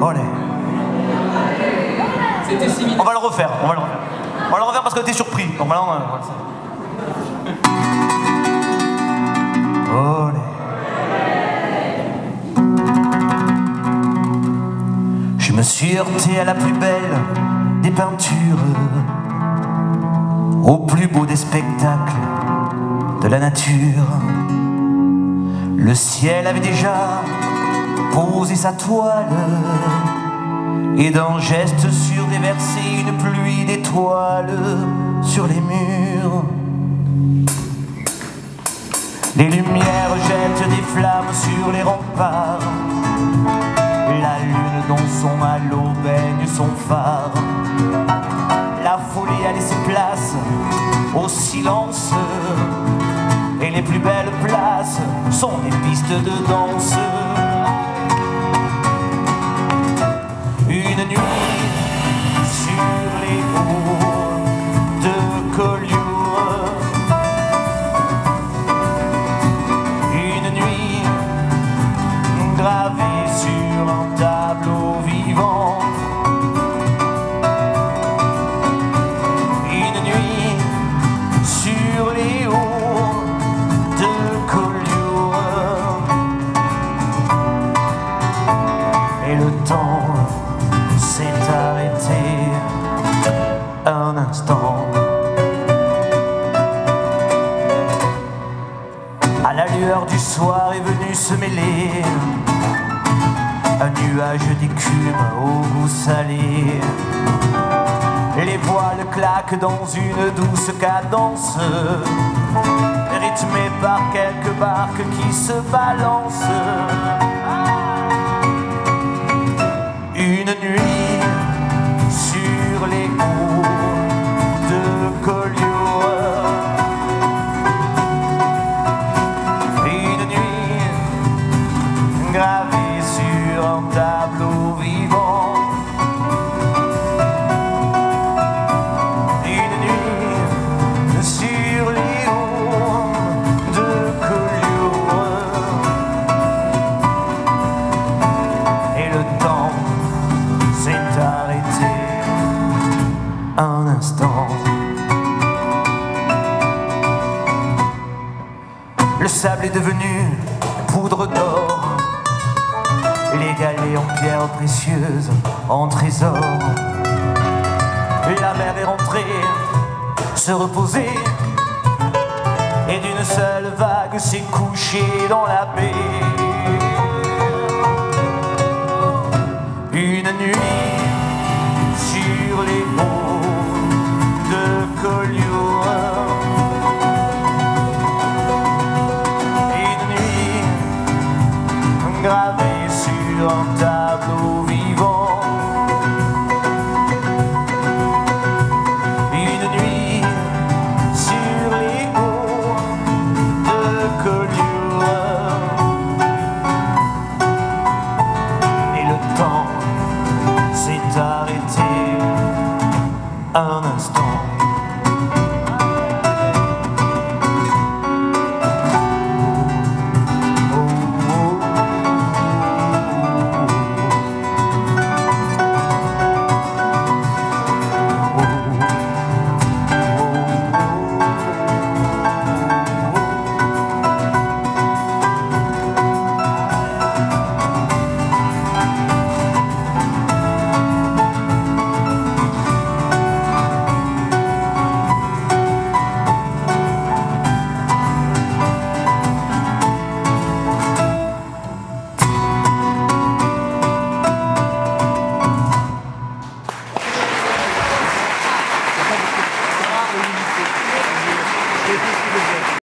Olé. C'était similaire. On va le refaire, on va le refaire. On va le refaire parce que t'es surpris. Donc maintenant, euh, voilà. Olé. Je me suis heurté à la plus belle des peintures, au plus beau des spectacles de la nature. Le ciel avait déjà posé sa toile et d'un geste sur déversé une pluie d'étoiles sur les murs. Les lumières jettent des flammes sur les remparts. La lune dans son halo baigne son phare. La folie a laissé place au silence. Et les plus belles places sont des pistes de danse. Une nuit sur les hauts de Collioure. Une nuit gravée sur un tableau vivant. Une nuit sur les hauts de Collioure. Et le temps s'est arrêté un instant. À la lueur du soir est venu se mêler un nuage d'écume au goût salé. Les voiles claquent dans une douce cadence, rythmée par quelques barques qui se balancent. Une nuit sable est devenu poudre d'or. Les galets en pierres précieuses, en trésor. La mer est rentrée se reposer. Et d'une seule vague s'est couchée dans la baie. Une nuit un instant.